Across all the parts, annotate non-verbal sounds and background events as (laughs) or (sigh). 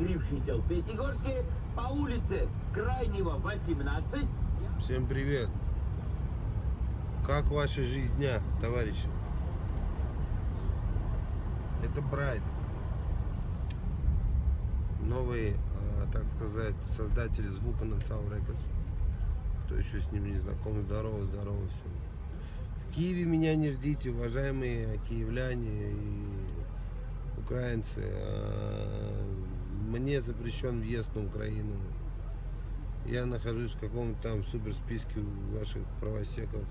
в Пятигорске по улице Крайнего 18. Всем привет! Как ваша жизня, товарищи? Это Брайт. Новый, э, так сказать, создатель звука на Цау Records. Кто еще с ним не знаком, здорово, здорово всем. В Киеве меня не ждите, уважаемые киевляне и украинцы. Мне запрещен въезд на Украину. Я нахожусь в каком-то там супер списке ваших правосеков.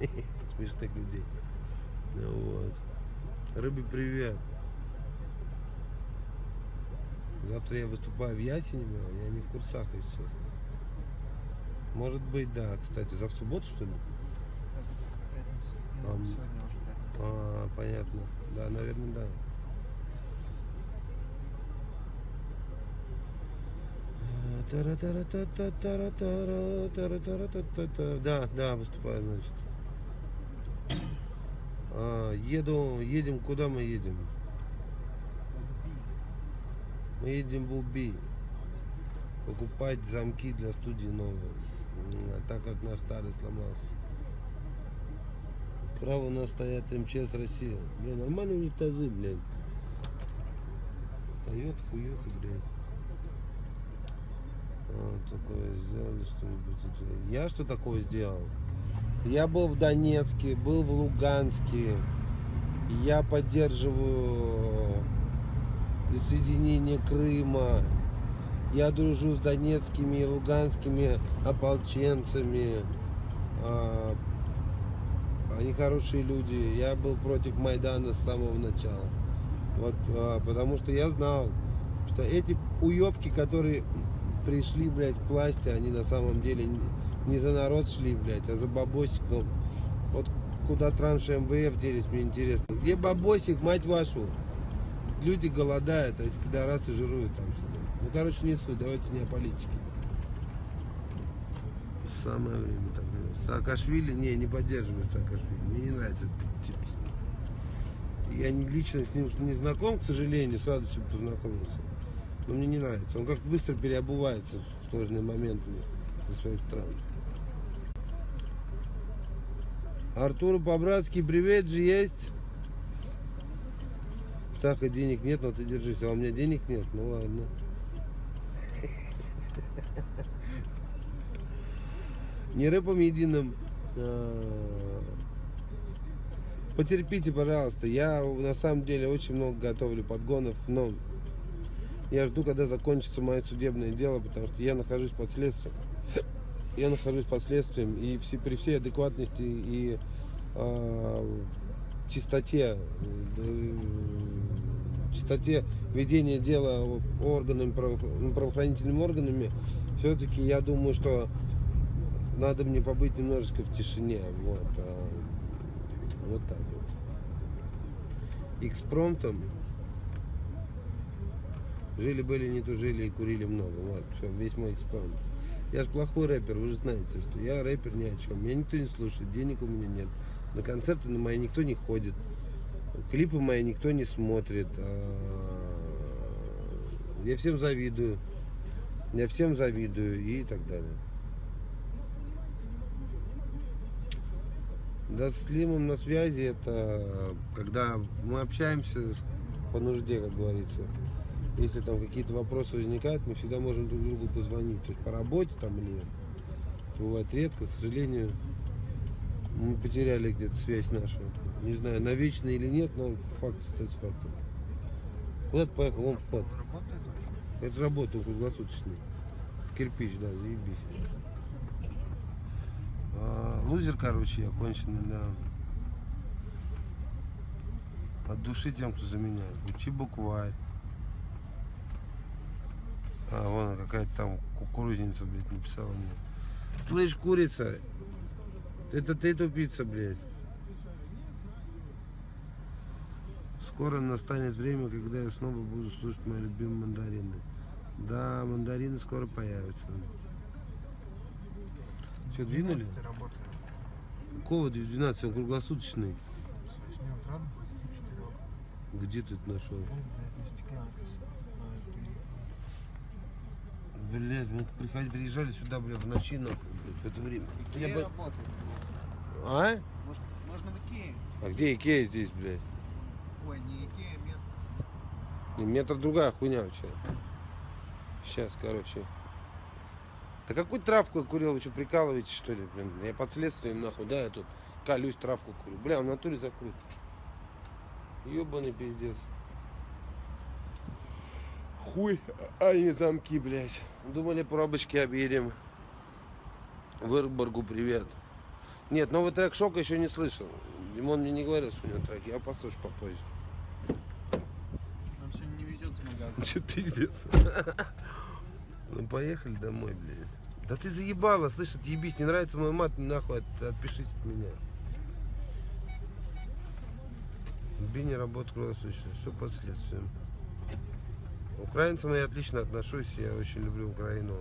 (laughs) Смешных людей. Вот. Рыбе привет. Завтра я выступаю в Ясенево, я не в курсах, если честно. Может быть, да. Кстати, за в субботу, что ли? Пятница. Ну, Ам. сегодня уже пятница. А, понятно. Да, наверное, да. Да, да, выступаю, значит. А, еду, едем, куда мы едем? Мы едем в Уби. Покупать замки для студии новые. М, Так как наш старый сломался. Право у нас стоят МЧС Россия. Блин, нормальные у них тазы, блин. Тойота, хуёта, блин. А, такое сделали что-нибудь. Я что такое сделал? Я был в Донецке, был в Луганске. Я поддерживаю присоединение Крыма. Я дружу с донецкими и луганскими ополченцами. А, они хорошие люди. Я был против Майдана с самого начала. Вот, а, потому что я знал, что эти уебки, которые пришли, блядь, к власти, они на самом деле не- за народ шли, блядь, а за бабосиком. Вот куда транши МВФ делись, мне интересно. Где бабосик, мать вашу? Люди голодают, а эти пидорасы жируют там себе. Ну, короче, не суть, давайте не о политике. Самое время так. Саакашвили, не, не поддерживаю Саакашвили. Мне не нравится этот тип. Я лично с ним не знаком, к сожалению, с радостью познакомился. Но мне не нравится. Он как быстро переобувается в сложные моменты за своих стран. Артуру по-братски привет же есть. Птаха денег нет, но ты держись. А у меня денег нет, ну ладно. Не рэпом единым. а, Потерпите, пожалуйста. Я на самом деле очень много готовлю подгонов, но я жду, когда закончится мое судебное дело, потому что я нахожусь под следствием. Я нахожусь под следствием, и все, при всей адекватности и а, чистоте, э, чистоте ведения дела органами, право- ну, правоохранительными органами, все-таки я думаю, что надо мне побыть немножечко в тишине. Вот, а, вот так вот. Экспромтом жили-были, не тужили и курили много. Вот, все, весь мой экспромт. Я же плохой рэпер, вы же знаете, что я рэпер ни о чем. Меня никто не слушает, денег у меня нет. На концерты на мои никто не ходит. Клипы мои никто не смотрит. А, Я всем завидую. Я всем завидую и так далее. Да, с Лимом на связи это когда мы общаемся по нужде, как говорится. Если там какие-то вопросы возникают, мы всегда можем друг другу позвонить. То есть по работе там или бывает редко, к сожалению, мы потеряли где-то связь нашу. Не знаю, навечно или нет, но факт остается фактом. Куда ты поехал? Он работает вообще? Это же работа круглосуточная. Кирпич, да, заебись. А, лузер, короче, я конченый, да. От души тем, кто заменяет. Учи букварь. А, вон какая-то там кукурузница, блядь, написала мне. Слышь, курица, это ты тупица, блядь. Скоро настанет время, когда я снова буду слушать мои любимые мандарины. Да, мандарины скоро появятся. Что, двинули? 12 работаю. Какого 12? Он круглосуточный. С 8 утра до 24. Где ты это нашел? Он, блядь, на этой Блядь, мы приходили, приезжали сюда, блядь, в ночи, нахуй, блядь, в это время. Икея Я бы- работает. А? Может, можно в Икее? А где Икея здесь, блядь? Ой, не Икея, Метро. Не, Метро другая хуйня вообще. Сейчас, короче. Да какую травку я курил? Вы что, прикалываетесь, что ли, блин? Я под следствием, нахуй, да, я тут колюсь, травку курю. Бля, в натуре закрыт. Ёбаный пиздец. Хуй, а не замки, блядь. Думали, пробочки объедем. Вырборгу привет. Нет, новый трек Шока еще не слышал. Димон мне не говорил, что у него трек. Я послушаю попозже. Нам сегодня не везет с магазином. Че пиздец? (laughs) Ну поехали домой, блядь. Да ты заебала, слышь, отъебись, не нравится мой мат, нахуй, от- отпишись от меня. Бини работа круглосуточно, все по следствиям. К Украинцам я отлично отношусь, я очень люблю Украину.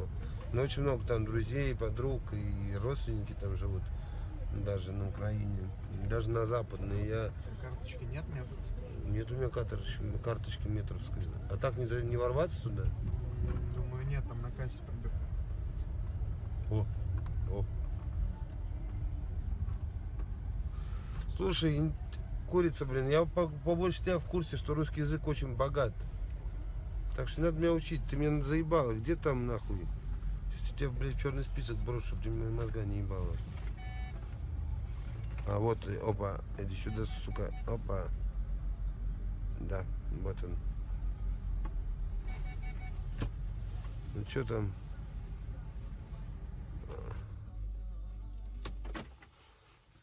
Но очень много там друзей, подруг и родственники там живут, даже на Украине, даже на Западной. Я Карточки нет метод? нет у меня карточки, карточки метровской. А так не, не ворваться туда? Думаю, нет, там на кассе придет. О, о. Слушай, курица, блин, я по- побольше тебя в курсе, что русский язык очень богат. Так что надо меня учить, ты меня заебала. Где там нахуй? Сейчас я тебя, блядь, в черный список брошу, чтобы ты мне мозга не ебала. А вот, и- опа, иди сюда, сука, опа. Да, вот он. Ну что там?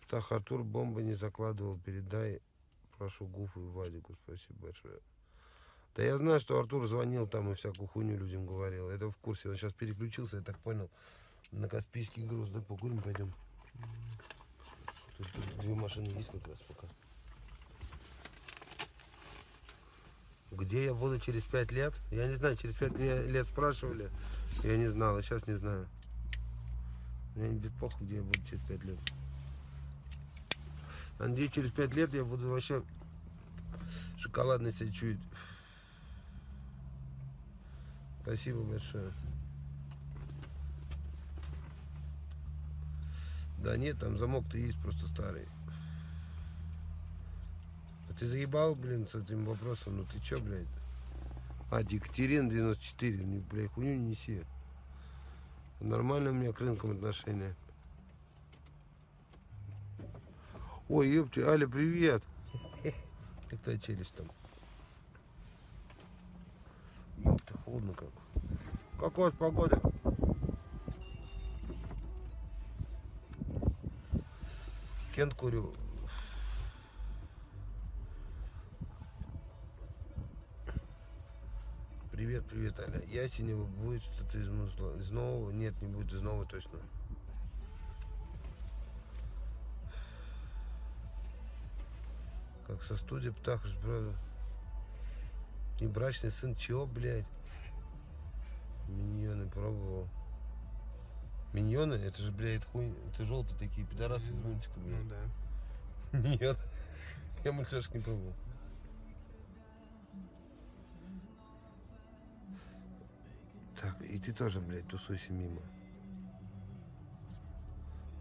Так, Артур бомбы не закладывал. Передай, прошу Гуфу и Вадику. Спасибо большое. Да я знаю, что Артур звонил там и всякую хуйню людям говорил. Это в курсе. Он сейчас переключился, я так понял, на Каспийский груз. Да покурим пойдем. Тут, две машины есть как раз пока. Где я буду через пять лет? Я не знаю, через пять лет спрашивали. Я не знал, а сейчас не знаю. Мне не без похуй, где я буду через пять лет. А Надеюсь, через пять лет я буду вообще шоколадный себя чуять. Спасибо большое. Да нет, там замок-то есть просто старый. А ты заебал, блин, с этим вопросом? Ну ты чё, блядь? А, Екатерина 94, не, блядь, хуйню не неси. Нормально у меня к рынкам отношения. Ой, ёпти, Аля, привет. (laughs) Как твоя челюсть там? Холодно как. Как у вас погода? Кент курю. Привет, привет, Аля. Ясенева будет что-то из, из нового? Нет, не будет из нового точно. Как со студии Птахуш, правда. И брачный сын чего, блядь? Миньоны пробовал. Миньоны? Это же, блядь, хуй... Это желтые такие пидорасы из мультика, Ну блядь. да. (laughs) Нет. Я мультяшки не пробовал. Так, и ты тоже, блядь, тусуйся мимо.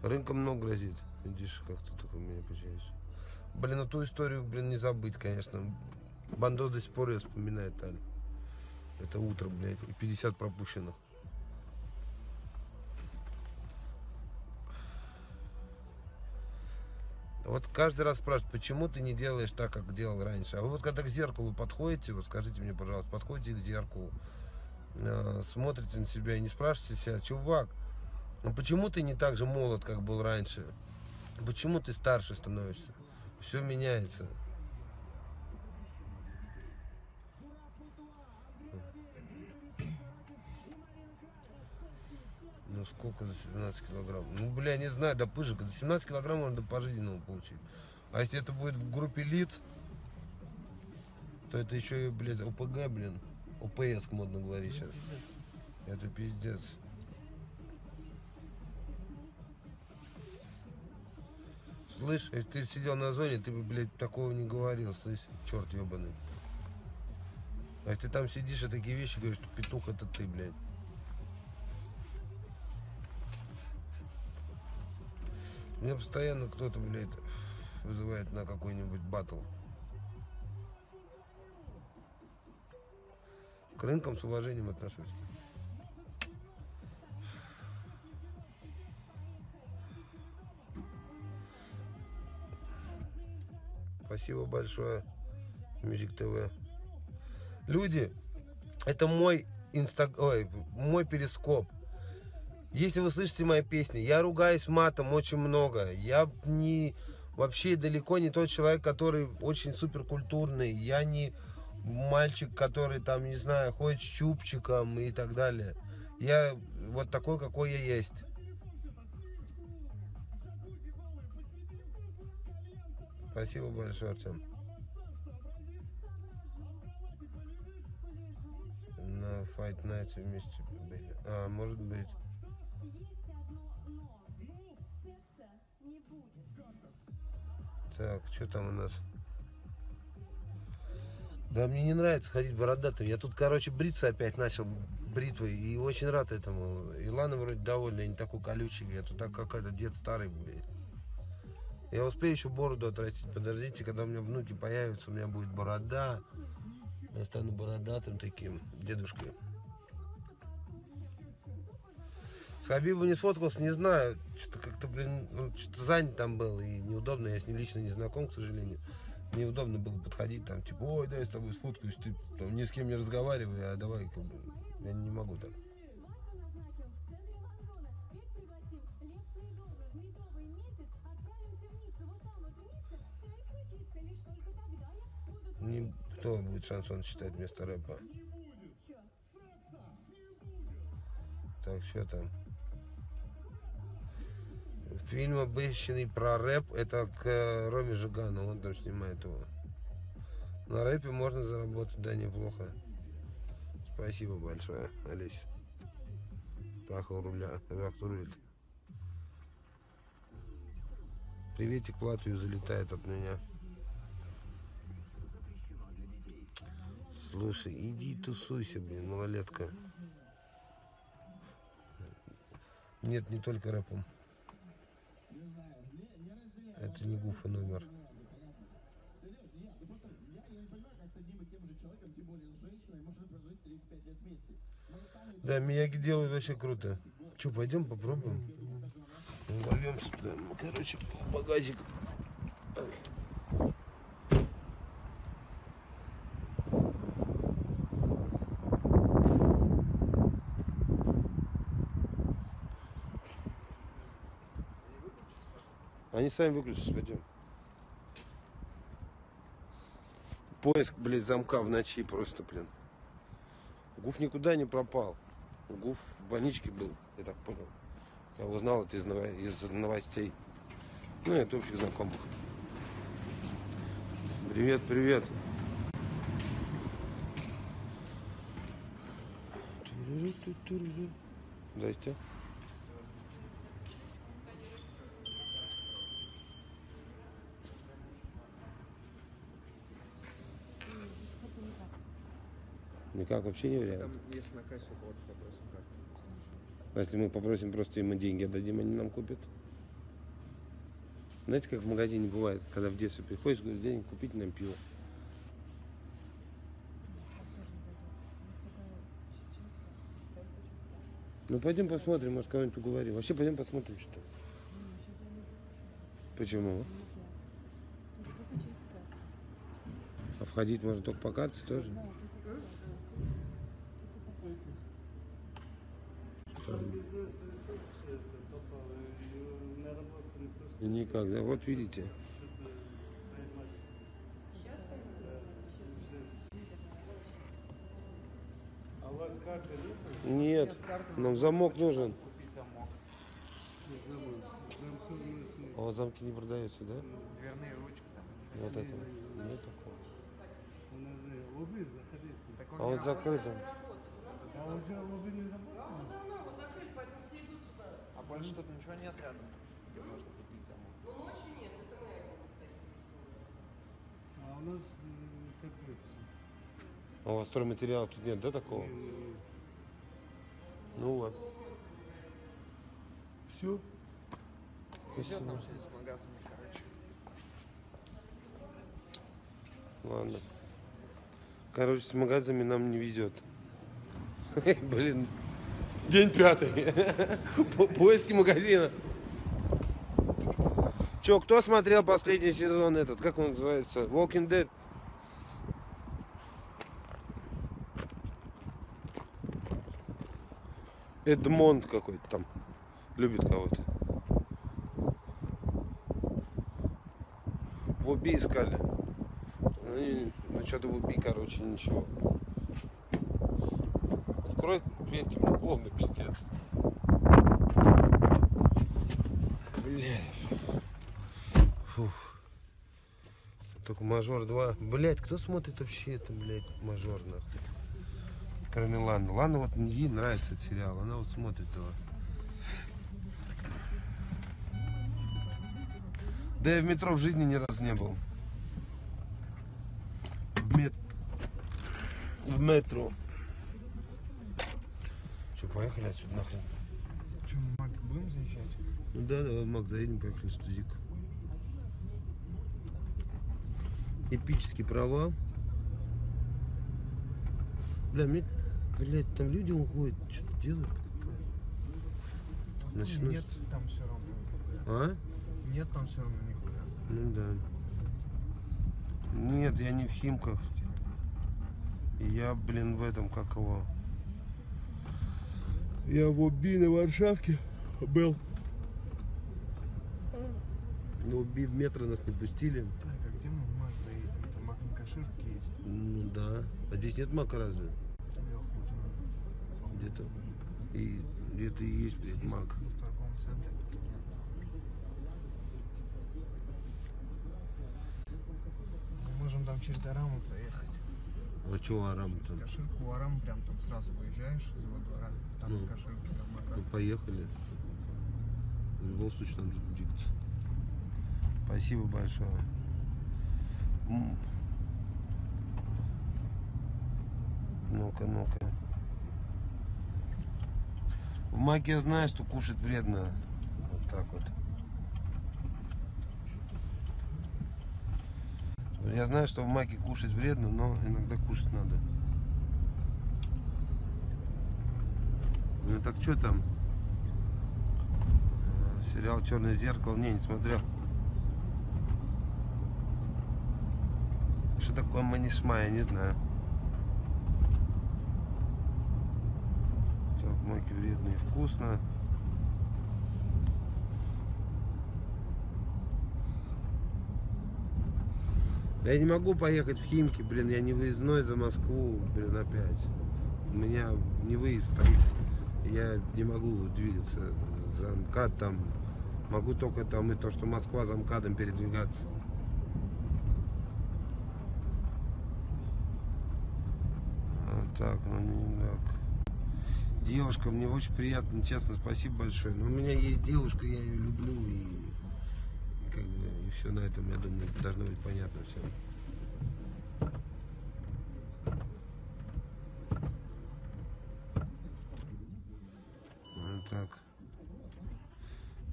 Рынком много грозит. Видишь, как ты только у меня получается. Блин, ну ту историю, блин, не забыть, конечно. Бандос до сих пор ее вспоминает, Аль. Это утро, блядь, и 50 пропущенных. Вот каждый раз спрашивают, почему ты не делаешь так, как делал раньше. А вы вот когда к зеркалу подходите, вот скажите мне, пожалуйста, подходите к зеркалу, э, смотрите на себя и не спрашиваете себя, чувак, ну почему ты не так же молод, как был раньше? Почему ты старше становишься? Все меняется. Ну сколько за 17 килограмм? Ну, бля, не знаю, да пыжик, за 17 килограмм можно пожизненного получить. А если это будет в группе лиц, то это еще и, блядь, ОПГ, блин. ОПС, модно говорить сейчас. Это пиздец. Слышь, если ты сидел на зоне, ты бы, блядь, такого не говорил, слышь, черт ебаный. А если ты там сидишь и такие вещи говоришь, что петух это ты, блядь. Меня постоянно кто-то, блядь, вызывает на какой-нибудь батл. К рынкам с уважением отношусь. Спасибо большое, Мюзик ТВ. Люди, это мой инста... Ой, мой перископ. Если вы слышите мои песни, я ругаюсь матом очень много. Я не вообще далеко не тот человек, который очень суперкультурный. Я не мальчик, который там, не знаю, ходит с чубчиком и так далее. Я вот такой, какой я есть. Спасибо большое, Артем. На Fight Night вместе были. А, может быть. Так, что там у нас? Да мне не нравится ходить бородатым. Я тут, короче, бриться опять начал бритвой. И очень рад этому. Илана вроде довольна, я не такой колючий. Я тут так какой-то дед старый, блядь. Я успею еще бороду отрастить. Подождите, когда у меня внуки появятся, у меня будет борода. Я стану бородатым таким дедушкой. С Хабибом не сфоткался, не знаю. Что-то как-то, блин, ну, что-то занят там был. И неудобно, я с ним лично не знаком, к сожалению. Неудобно было подходить там, типа, ой, дай я с тобой сфоткаюсь, ты там, ни с кем не разговаривай, а давай, как бы, я не могу так. Не, кто будет шансон читать вместо рэпа? Так, что там? Фильм обещанный про рэп, это к э, Роме Жигану, он там снимает его. На рэпе можно заработать, да, неплохо. Спасибо большое, Олесь. Пахал руля, Рах рулит. Приветик в Латвию залетает от меня. Слушай, иди тусуйся, блин, малолетка. Нет, не только рэпом. Это не гуфа номер. Да, мияги делают вообще круто. Че, пойдем попробуем? Ворвемся Короче, багажик. Ай. Они сами выключатся, пойдем. Поиск, блядь, замка в ночи просто, блин. Гуф никуда не пропал. Гуф в больничке был, я так понял. Я узнал это из, из новостей. Ну, это общих знакомых. Привет, привет. Здрасте. Никак вообще не вариант. Там, если на кассе у кого-то попросим карту. А Если мы попросим просто им деньги отдадим, они нам купят. Знаете, как в магазине бывает, когда в детстве приходишь, говоришь, денег купить нам пиво. Ну пойдем посмотрим, может кого-нибудь уговорим. Вообще пойдем посмотрим, что. Почему? А входить можно только по карте тоже? Никак, да, вот видите. А у вас карты нет? Нет, нам замок нужен. А у вас замки не продаются, да? Дверные ручки там. Вот это. Нет такого. У нас. Лобби А вот закрыто. А уже лобби не работает? Больше тут ничего нет рядом, где можно купить замок. А у нас м, теплица. А у вас стройматериалов тут нет, да, такого? Ну вот. Все. Везет Спасибо. нам сегодня с магазами, короче. Ладно. Короче, с магазами нам не везет. (laughs) Блин. День пятый. По- Поиски магазина. Че, кто смотрел последний сезон этот? Как он называется? Walking Dead? Эдмонд какой-то там. Любит кого-то. В Уби искали. Ну, ну что-то в Уби, короче, ничего. Открой темно, холодно, пиздец. Блядь. Фух. Только мажор 2. Блять, кто смотрит вообще это, блядь, мажор нахуй? Кроме Ланы. Лана вот ей нравится этот сериал. Она вот смотрит его. Да я в метро в жизни ни разу не был. В мет... В метро. Поехали отсюда нахрен? Че, Мак, будем заезжать? Ну да, давай, Мак, заедем, поехали в студик. Эпический провал. Бля, мне, блядь, там люди уходят, что-то делают. Ночной... Нет, там все равно. А? Нет, там все равно нихуя. Ну да. Нет, я не в Химках. Я, блин, в этом, как его... Я в Уби на Варшавке был. Ну, Уби в метро нас не пустили. Так, а где мы в Мак заедем? Там Мак на коширке есть. Ну да. А здесь нет мака разве? Где-то. И где-то и есть, блядь, мак. В торговом центре. Мы можем там через Араму проехать. А чё арам там? Коширку у Арамы прям там сразу выезжаешь из его двора. Там Ну. коширки, там. Ну, поехали. В любом случае нам тут двигаться. Спасибо большое. Ну-ка, ну-ка. В маке знаю, что кушать вредно. Вот так вот. Я знаю, что в маке кушать вредно, но иногда кушать надо. Ну так что там? Э, Сериал Черное зеркало. Не, не смотрел. Что такое манишма, я не знаю. Так, маки и вкусно. Да я не могу поехать в Химки, блин, я не выездной за Москву, блин, опять. У меня не выезд стоит. Я не могу двигаться за МКАД там. Могу только там и то, что Москва за МКАДом передвигаться. Вот так, ну не так. Девушка, мне очень приятно, честно, спасибо большое. Но у меня есть девушка, я ее люблю и все на этом, я думаю, должно быть понятно все. Вот так.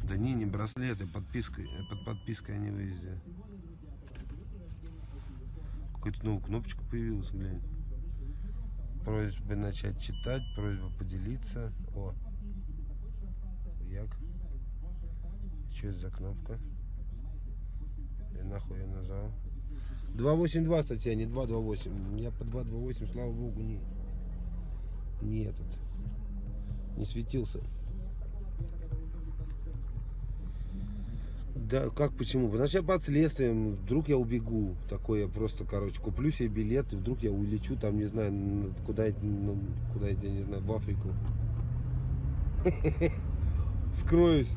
Да не, не браслеты, подпиской, э, под подпиской они везде. Какая-то новая кнопочка появилась, глянь. Просьба начать читать, просьба поделиться. О, хуяк. Что это за кнопка? И нахуй я нажал. 282 статья, не 228. Я по 228, слава богу, не, не этот. Не светился. Да, как почему? Потому что я под следствием, вдруг я убегу. Такой я просто, короче, куплю себе билет, и вдруг я улечу там, не знаю, на- куда-нибудь, куда-нибудь, я не знаю, в Африку. (laughs) Скроюсь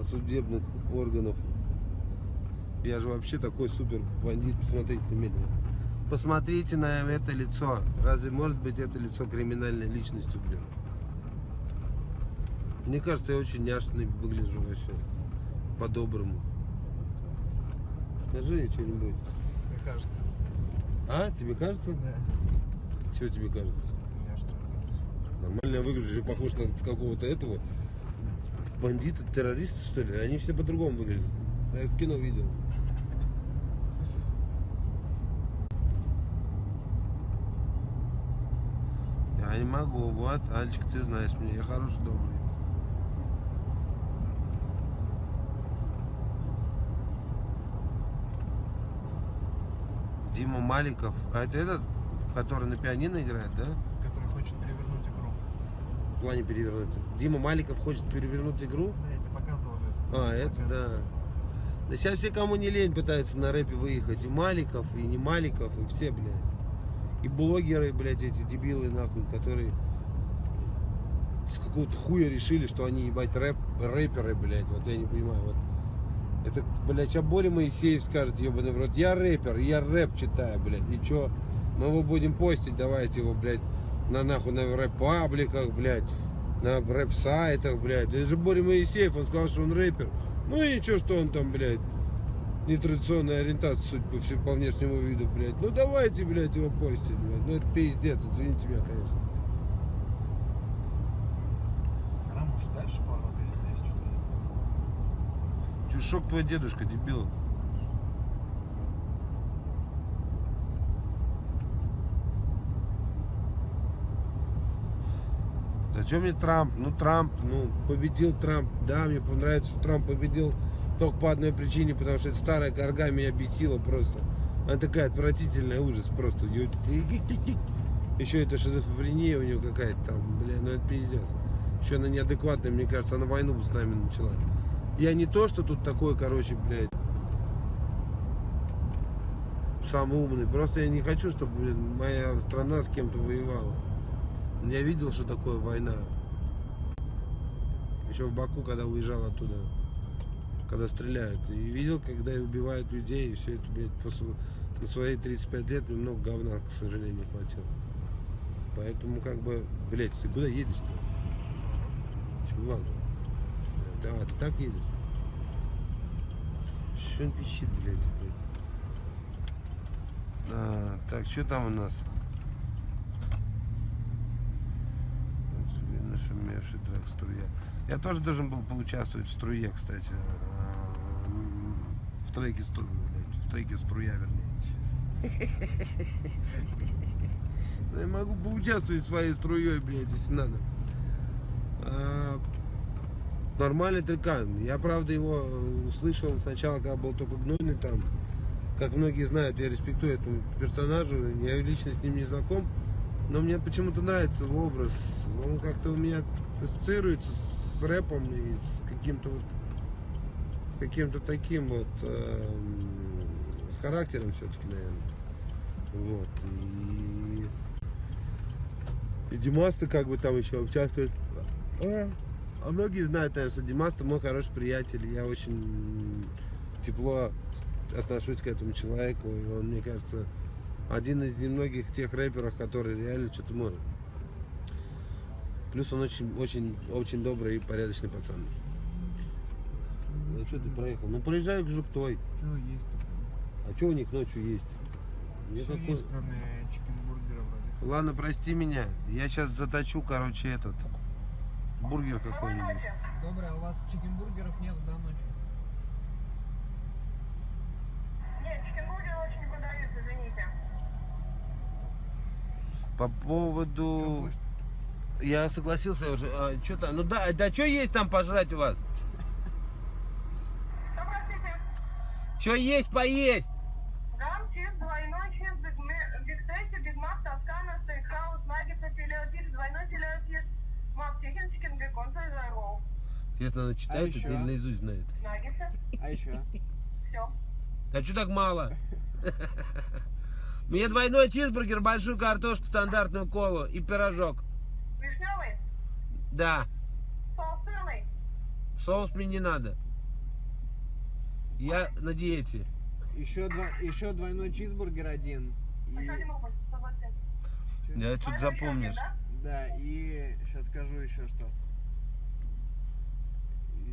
от судебных органов. Я же вообще такой супер бандит, посмотрите на меня. Посмотрите на это лицо. Разве может быть это лицо криминальной личностью, блин? Мне кажется, я очень няшный выгляжу вообще. По-доброму. Скажи что-нибудь. Мне кажется. А, тебе кажется? Да. Чего тебе кажется? Меня что? Нормально я выгляжу, я похож на какого-то этого бандиты, террористы, что ли? Они все по-другому выглядят. Я в кино видел. Я не могу, вот, Альчик, ты знаешь меня, я хороший, добрый. Дима Маликов, а это этот, который на пианино играет, да? Который хочет перевернуть игру. В плане перевернуть. Дима Маликов хочет перевернуть игру? Да, я тебе показывал же это. А, это Показывал. да. Да сейчас все, кому не лень, пытаются на рэпе выехать. И Маликов, и не Маликов, и все, блядь. И блогеры, блядь, эти дебилы, нахуй, которые с какого-то хуя решили, что они, ебать, рэп, рэперы, блядь. Вот я не понимаю, вот. Это, блядь, сейчас Боря Моисеев скажет, ебаный в рот, я рэпер, я рэп читаю, блядь. И чё? Мы его будем постить, давайте его, блядь, на нахуй на рэп-пабликах, блядь, на рэп-сайтах, блядь. Это же Боря Моисеев, он сказал, что он рэпер. Ну и ничего, что он там, блядь, нетрадиционная ориентация, судя по, всему, по внешнему виду, блядь. Ну давайте, блядь, его постить, блядь. Ну это пиздец, извините меня, конечно. Она может дальше поворот или здесь что-то? Чушок твой дедушка, дебил. Зачем мне Трамп? Ну Трамп, ну победил Трамп. Да, мне понравится, что Трамп победил только по одной причине, потому что эта старая корга меня бесила просто. Она такая отвратительная, ужас просто. Еще это шизофрения у нее какая-то там, бля, ну это пиздец. Еще она неадекватная, мне кажется, она войну бы с нами начала. Я не то, что тут такой, короче, блядь, самый умный. Просто я не хочу, чтобы, блин, моя страна с кем-то воевала. Я видел, что такое война. Еще в Баку, когда уезжал оттуда. Когда стреляют. И видел, когда убивают людей. И все это, блядь, после, на свои 35 лет мне много говна, к сожалению, хватило. Поэтому, как бы, блядь, ты куда едешь-то? Чувак, да, ты так едешь? Что он пищит, блядь, опять? А, так, что там у нас? Нашумевший трек «Струя». Я тоже должен был поучаствовать в «Струе», кстати. В треке, «Стру- блядь, в треке «Струя», вернее. (laughs) Я могу поучаствовать своей струей, блядь, если надо. А, Нормальный трекан. Я, правда, его э, услышал сначала, когда был только гнойный там. Как многие знают, я респектую этому персонажу. Я лично с ним не знаком. Но мне почему-то нравится его образ. Он как-то у меня ассоциируется с рэпом и с каким-то вот каким-то таким вот эм, с характером все-таки, наверное. Вот. И, и Димас-то как бы там еще участвует. А, а многие знают, наверное, что Димас-то мой хороший приятель. Я очень тепло отношусь к этому человеку. И он, мне кажется, один из немногих тех рэперов, которые реально что-то может. Плюс он очень, очень, очень добрый и порядочный пацан. Ну что ты проехал? Ну проезжай к Жуктой. Что есть А что у них ночью есть? Все Никакой... есть, кроме чикенбургера вроде. Ладно, прости меня. Я сейчас заточу, короче, этот бургер какой-нибудь. Доброе, а у вас чикенбургеров нет, да, ночью? Нет, чикенбургер очень не продаются, извините. По поводу... Я согласился уже. А, что там? Ну да, да что есть там пожрать у вас? Что простите? Что есть поесть? Гам, чиз, двойной чиз, тоскана, стейкхаус, наггетсы, чикен, бекон, ролл. Интересно, она читает это еще? или наизусть знает? Наггетсы, А еще? все. А что так мало? Мне двойной чизбургер, большую картошку, стандартную колу и пирожок. Вишневый, Да, соус сырный, соус мне не надо. Я на диете. Еще, два, еще двойной чизбургер один. И, еще рубль, 127. Я что-то запомнишь. да? и сейчас скажу еще что.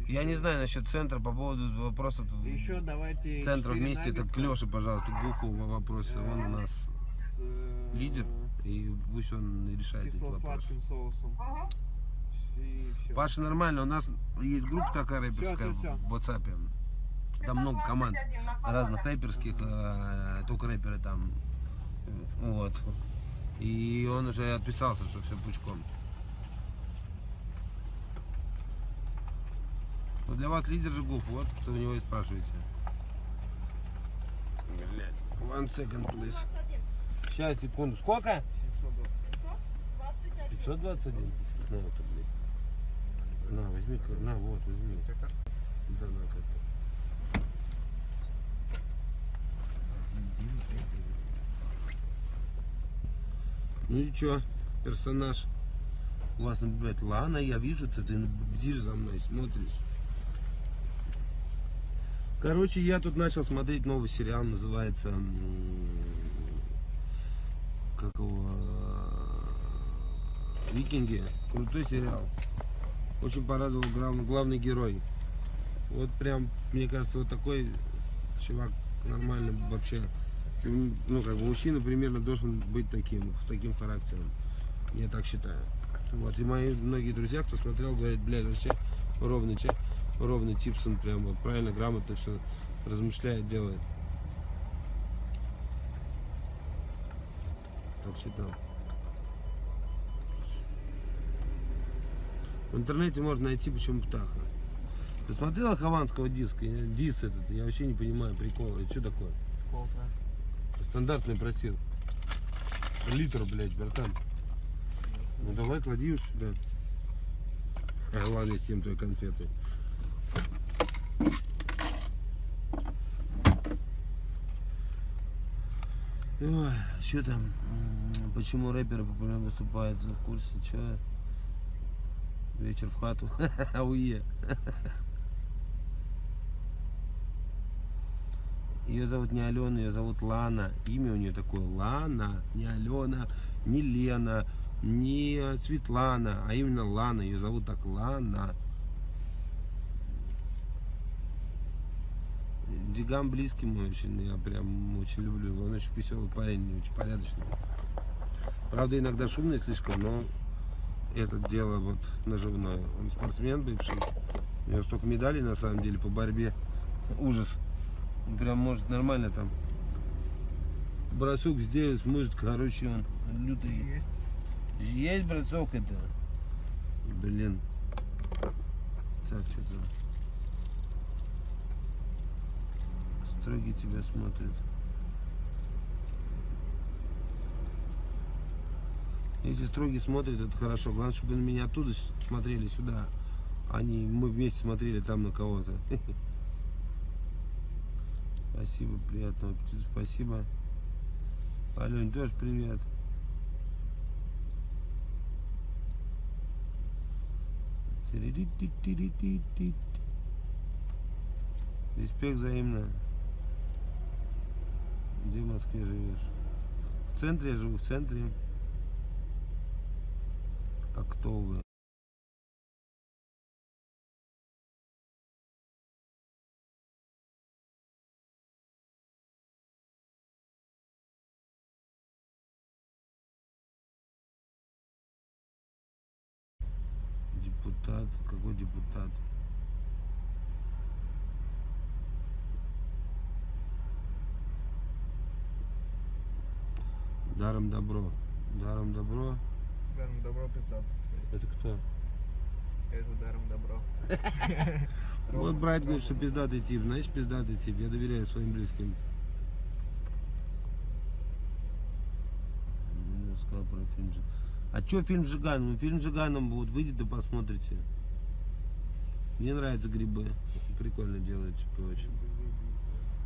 Я не знаю насчет центра по поводу вопросов Еще давайте центра четыре вместе. Это к Леше, пожалуйста, Гуфу в вопросе. Он у нас с, э, лидер. И пусть он решает этот вопрос. соусом. И все. Паша нормально, у нас есть группа такая рэперская всё, всё. в WhatsApp. Там много команд разных рэперских, э, только рэперы там. Вот. И он уже отписался, что все пучком. Ну для вас лидер Жигуф, вот кто у него и спрашиваете. Блядь, one second, please. Сейчас, секунду. Сколько? 720. 521? На, это, блядь. На, возьми, на, вот, возьми. Да, на, как Ну и чё, персонаж? У вас, блядь, Лана, я вижу, ты, ты бдишь за мной, смотришь. Короче, я тут начал смотреть новый сериал, называется... Как его... Викинги. Крутой сериал. Очень порадовал главный, главный герой. Вот прям, мне кажется, вот такой чувак нормальный вообще. Ну, как бы мужчина примерно должен быть таким, с таким характером. Я так считаю. Вот, и мои многие друзья, кто смотрел, говорят, блядь, вообще ровный человек, ровный Типсон, прям вот правильно, грамотно все размышляет, делает. Так что. В интернете можно найти, почему птаха. Ты смотрел Хованского диска? Дис этот, я вообще не понимаю прикол. Это что такое? Колка. Стандартный просил. Литр, блядь, братан. Ну давай, клади уж сюда. А, ладно, я съем твои конфеты. Ой, что там? Почему рэперы популярно выступают? В курсе, что? Вечер в хату. (laughs) Ауе. Ее зовут не Алена, ее зовут Лана. Имя у нее такое Лана, не Алена, не Лена, не Светлана, а именно Лана. Ее зовут так Лана. Дигам близкий мой очень, я прям очень люблю его. Он очень веселый парень, очень порядочный. Правда, иногда шумный слишком, но это дело вот наживное. Он спортсмен бывший. У него столько медалей на самом деле по борьбе. Ужас. Прям может нормально там бросок сделать, может, короче, он лютый. Есть. Есть бросок это. Блин. Так, что там? Строгий тебя смотрит. Если строгий смотрит, это хорошо. Главное, чтобы на меня оттуда смотрели сюда. А не мы вместе смотрели там на кого-то. (laughs) Спасибо, приятного аппетита. Спасибо. Алень, тоже привет. Респект взаимно. Где в Москве живешь? В центре я живу, в центре. А кто вы? Депутат? Какой депутат? Даром добро. Даром добро. Даром добро кстати. Это кто? Это даром добро. (laughs) Вот брат говорит, что пиздатый тип. Значит, пиздатый тип. Я доверяю своим близким. Сказал про фильм Жи- А что фильм с Жиганом? Фильм с Жиганом вот выйдет, да посмотрите. Мне нравятся грибы. Прикольно делают, типа, очень.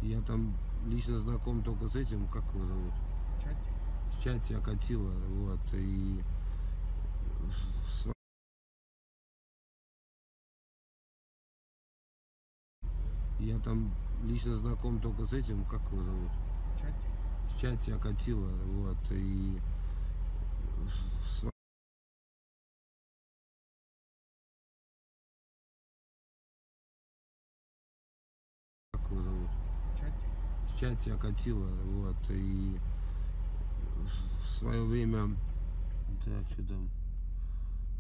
Я там лично знаком только с этим, как его зовут? Чатик. в чате окатило, вот, и я там лично знаком только с этим, как его зовут, Чатик. в чате окатило, вот, и как его зовут, чате окатило, вот, и в свое время, так, что там,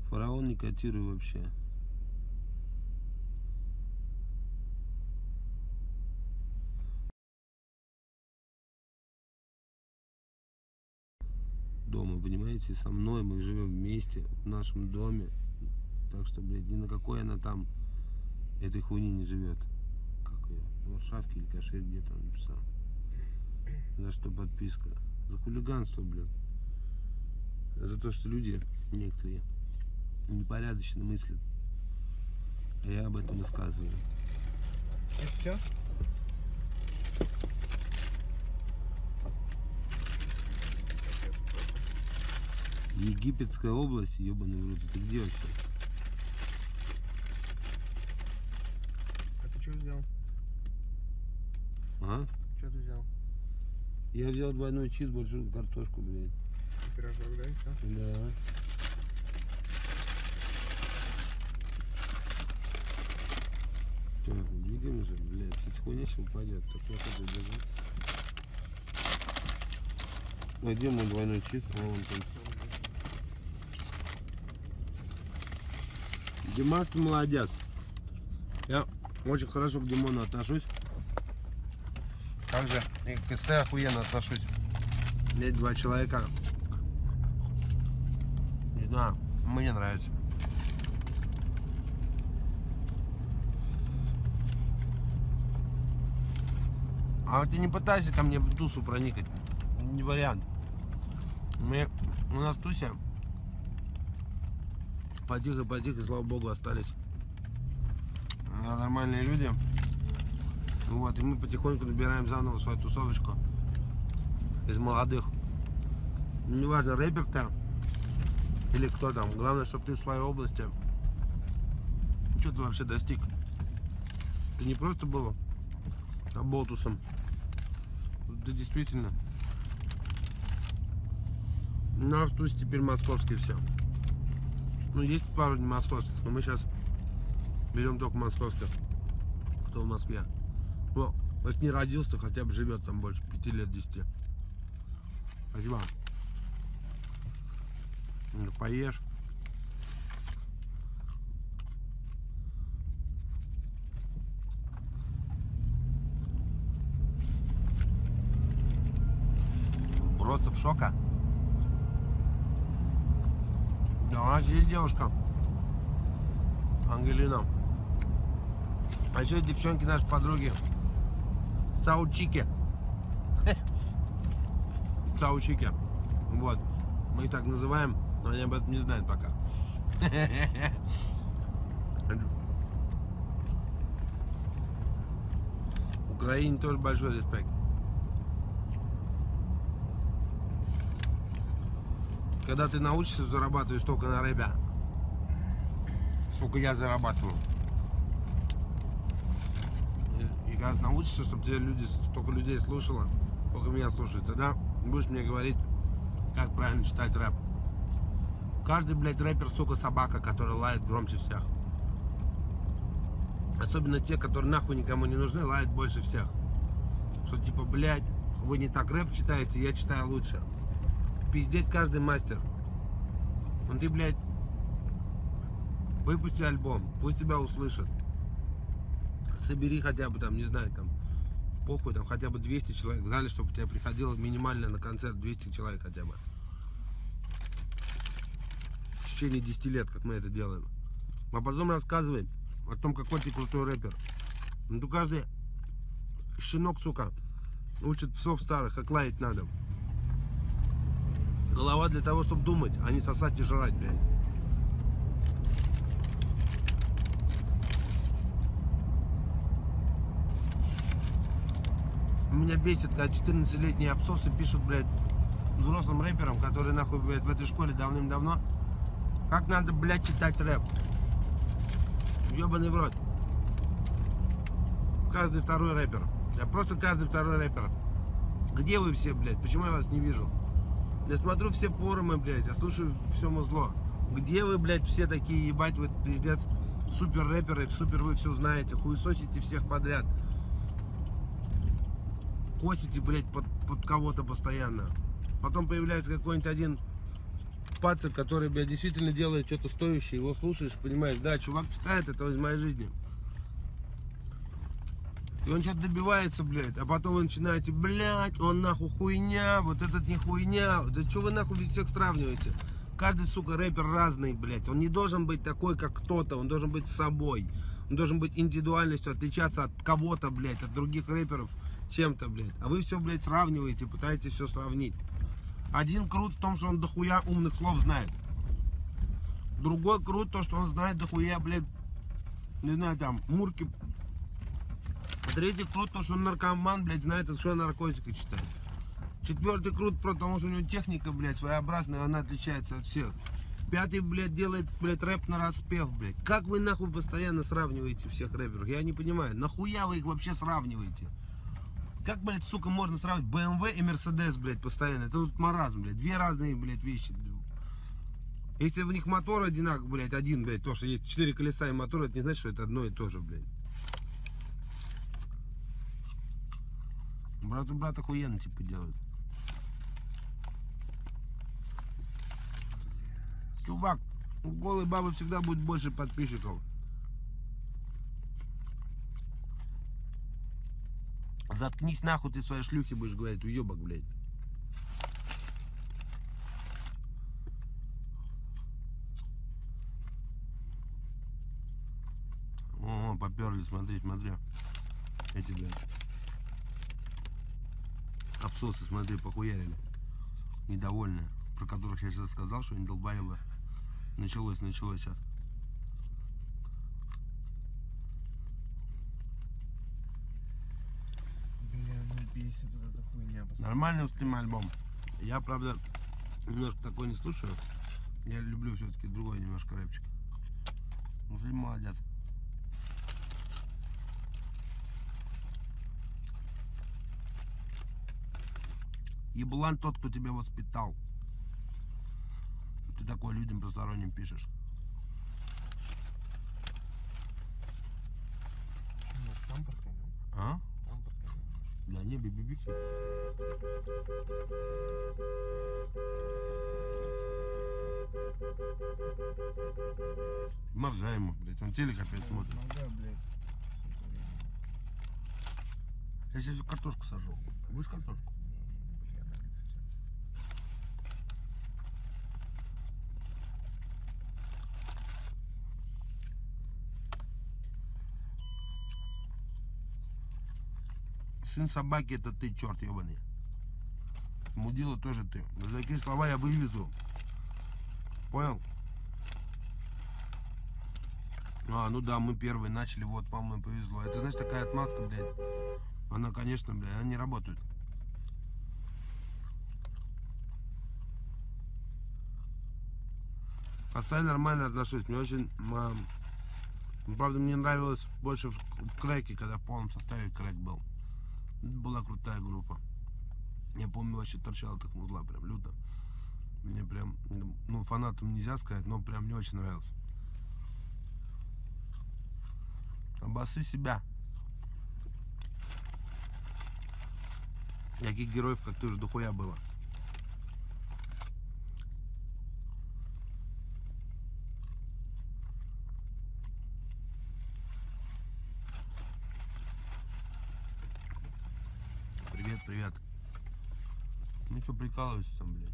Фараон не котируй вообще. Дома, понимаете, со мной мы живем вместе в нашем доме. Так что, блядь, ни на какой она там этой хуйни не живет. Как ее? В Варшавке или Кашир где там написал. За что подписка? За хулиганство, блядь. За то, что люди некоторые непорядочно мыслят. А я об этом. И все? Египетская область, ебаный в рот, это где вообще? А ты что взял? А? Что ты взял? Я взял двойной чиз, большую картошку, блядь. Пирожок, да, и? Да. Так, двигаем уже, блядь, эта хуйня сейчас упадет. Так вот это. А где мой двойной чиз? А, вон там. Димас, молодец. Я очень хорошо к Димону отношусь. Также и к СТ охуенно отношусь. Блять, два человека. Не знаю, мне нравится. А ты не пытайся ко мне в тусу проникать. Не вариант. Мы, у нас туся потихо-потихо, слава богу, остались а, нормальные люди. Вот, и мы потихоньку набираем заново свою тусовочку из молодых. Ну, Неважно, рэпер ты или кто там. Главное, чтобы ты в своей области что ты вообще достиг. Ты не просто был оболтусом. Ты действительно на в тусе теперь московский все. Ну, есть пару московских, но мы сейчас берем только московских. Кто в Москве. Ну, если не родился, хотя бы живет там больше пяти лет, десяти. Спасибо. Ну, поешь. Просто в шока. Да, у нас есть девушка. Ангелина. А еще есть девчонки наши подруги. Саучики. (laughs) Саучики. Вот. Мы их так называем, но они об этом не знают пока. (laughs) Украине тоже большой респект. Когда ты научишься зарабатывать столько на рэпе, сколько я зарабатываю. И, и когда ты научишься, чтобы тебя люди, столько людей слушало, сколько меня слушают, тогда будешь мне говорить, как правильно читать рэп. Каждый, блядь, рэпер, сука, собака, который лает громче всех. Особенно те, которые нахуй никому не нужны, лают больше всех. Что типа, блядь, вы не так рэп читаете, я читаю лучше. Пиздеть каждый мастер. Ну ты, блядь, выпусти альбом, пусть тебя услышат. Собери хотя бы там, не знаю, там, похуй, там хотя бы 200 человек в зале, чтобы тебя приходило минимально на концерт 200 человек хотя бы. В течение 10 лет, как мы это делаем. А потом рассказывай о том, какой ты крутой рэпер. Ну, каждый щенок, сука, учит псов старых, как лаять надо. Голова для того, чтобы думать, а не сосать и жрать, блядь. Меня бесит, когда 14-летние обсосы пишут, блядь, взрослым рэперам, которые, нахуй, блядь, в этой школе давным-давно, как надо, блядь, читать рэп. Ебаный в рот. Каждый второй рэпер. Я просто каждый второй рэпер. Где вы все, блядь? Почему я вас не вижу? Я смотрю все форумы, блядь, я слушаю все музло. Где вы, блядь, все такие, ебать, вы пиздец, супер рэперы, супер вы все знаете, хуесосите всех подряд. Косите, блядь, под, под кого-то постоянно. Потом появляется какой-нибудь один пацан, который, блядь, действительно делает что-то стоящее, его слушаешь, понимаешь, да, чувак читает это из моей жизни. И он что-то добивается, блядь, а потом вы начинаете, блядь, он нахуй хуйня, вот этот не хуйня. Да что вы нахуй без всех сравниваете? Каждый, сука, рэпер разный, блядь. Он не должен быть такой, как кто-то, он должен быть собой. Он должен быть индивидуальностью, отличаться от кого-то, блядь, от других рэперов чем-то, блядь. А вы все, блядь, сравниваете, пытаетесь все сравнить. Один крут в том, что он дохуя умных слов знает. Другой крут то, что он знает дохуя, блядь, не знаю, там, мурки. Третий крут то, что он наркоман, блядь, знает, что наркотики читает. Четвертый крут, потому что у него техника, блядь, своеобразная, она отличается от всех. Пятый, блядь, делает, блядь, рэп на распев, блядь. Как вы нахуй постоянно сравниваете всех рэперов? Я не понимаю. Нахуя вы их вообще сравниваете? Как, блядь, сука, можно сравнивать BMW и Mercedes, блядь, постоянно? Это вот маразм, блядь. Две разные, блядь, вещи. Если в них мотор одинаковый, блядь, один, блядь, то, что есть четыре колеса и мотор, это не значит, что это одно и то же, блядь. Брат у брата охуенно, типа, делают. Чувак, у голой бабы всегда будет больше подписчиков. Заткнись нахуй, ты своей шлюхи будешь говорить, уебок, блядь. О, поперли, смотри, смотри. Эти, блядь. Абсосы, смотри, похуярили. Недовольные. Про которых я сейчас сказал, что они долбаемы. Началось, началось сейчас. Бля, ну бесит вот эта хуйня. Нормальный устримый альбом. Я, правда, немножко такой не слушаю. Я люблю все-таки другой немножко рэпчик. Муслим молодец. Еблан тот, кто тебя воспитал. Ты такой людям посторонним пишешь. Подканем? А? Там подканем. Да не, бибибикси. Моргай ему, блядь, он телек опять смотрит. Нога, блядь. Я сейчас картошку сажу. Будешь картошку? Сын собаки это ты, черт ебаный. Мудила тоже ты. За такие слова я вывезу. Понял? А, ну да, мы первые начали, вот, по-моему, повезло. Это, знаешь, такая отмазка, блядь. Она, конечно, блядь, она не работает. Отцу я нормально отношусь. Мне очень... правда, мне нравилось больше в, в крэке, когда в полном составе крэк был. Была крутая группа. Я помню, вообще торчал так музла прям люто. Мне прям, ну, фанатом нельзя сказать, но прям мне очень нравилось. А басы себя. Таких героев, как ты, уже дохуя было. Привет, привет. Сам, блядь.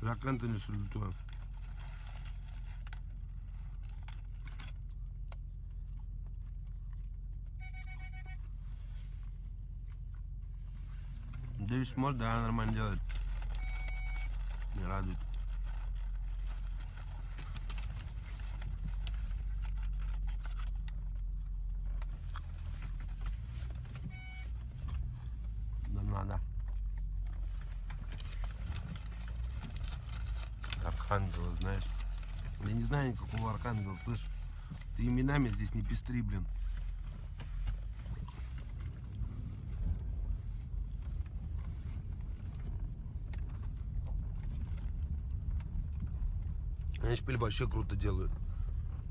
Как Энтони салютую. Дэвис может, да, нормально делает. Не радует. Да надо. Архангела, знаешь. Я не знаю никакого архангела, слышь. Ты именами здесь не пестри, блин. Эншпиль вообще круто делают.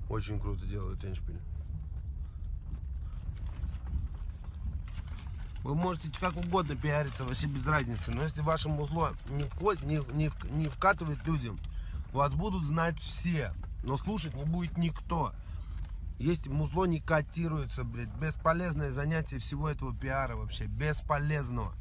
Очень круто делают Эншпиль. Вы можете как угодно пиариться, вообще без разницы. Но если ваше музло не, вход, не, не, не вкатывает людям, вас будут знать все. Но слушать не будет никто. Если музло не котируется, блядь, бесполезное занятие всего этого пиара вообще. Бесполезно.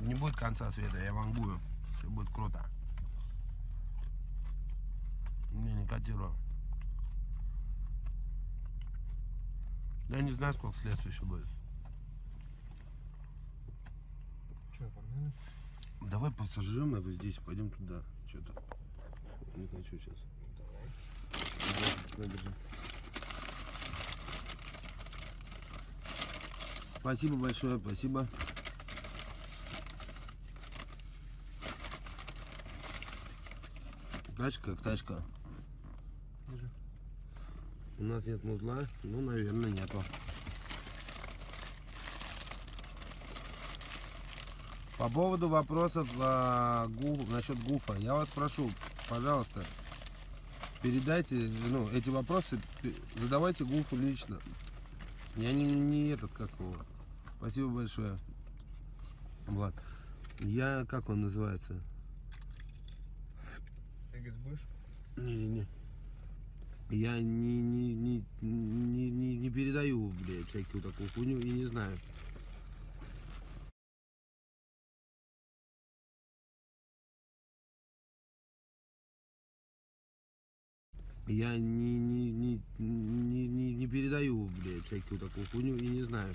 Не будет конца света, я вангую. Все будет круто. Не, не котирую. Я не знаю, сколько следствий еще будет. Че, погнали? Давай посажем его здесь, пойдем туда. Что-то. Не хочу сейчас. Давай. держи. Спасибо большое, спасибо. Тачка как тачка. У нас нет музла, ну, наверное, нету. По поводу вопросов а, гу- насчет ГУФа, я вас прошу, пожалуйста, передайте, ну, эти вопросы задавайте ГУФу лично. Я не, не этот, как его. Спасибо большое. Влад. Я, как он называется? ЭГСБш? Не-не-не. Я не, не, не, не, не, не передаю, блядь, всякую такую хуйню и не знаю. Я не, не, не, не, не, передаю, блядь, всякую такую хуйню и не знаю.